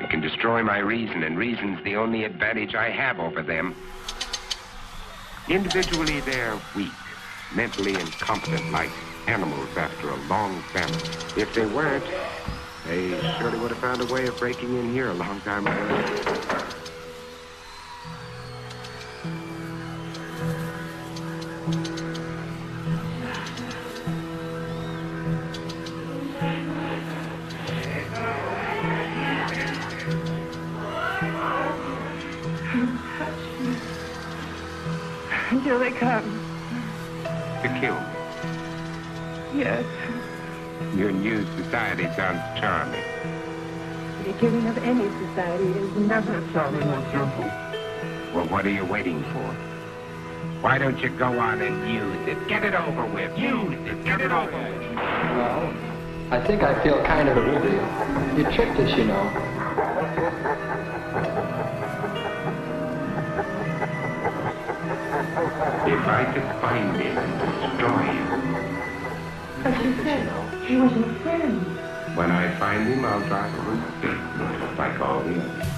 It can destroy my reason, and reason's the only advantage I have over them. Individually, they're weak, mentally incompetent, like animals after a long famine. If they weren't, they surely would have found a way of breaking in here a long time ago. Here they come. To kill me. Yes. Your new society sounds charming. The beginning of any society is never charming or simple. Well, what are you waiting for? Why don't you go on and use it? Get it over with. Use it. Get it over with. Well, I think I feel kind of a You tricked us, you know. If I could find him and destroy him, But you said he was your friend. when I find him, I'll drive him like all the others.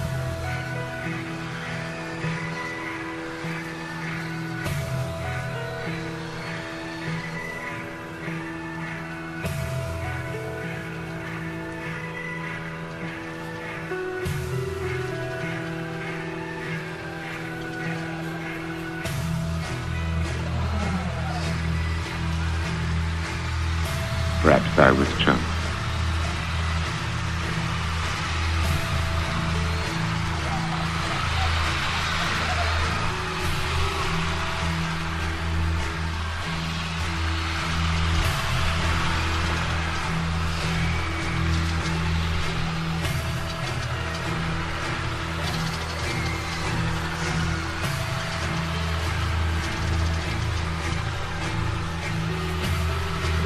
Perhaps I was chump.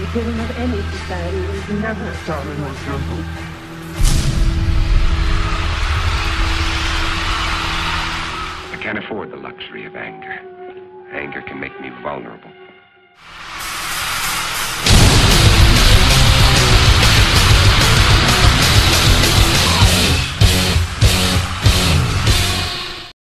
Beginning of any society is never simple. I can't afford the luxury of anger. Anger can make me vulnerable.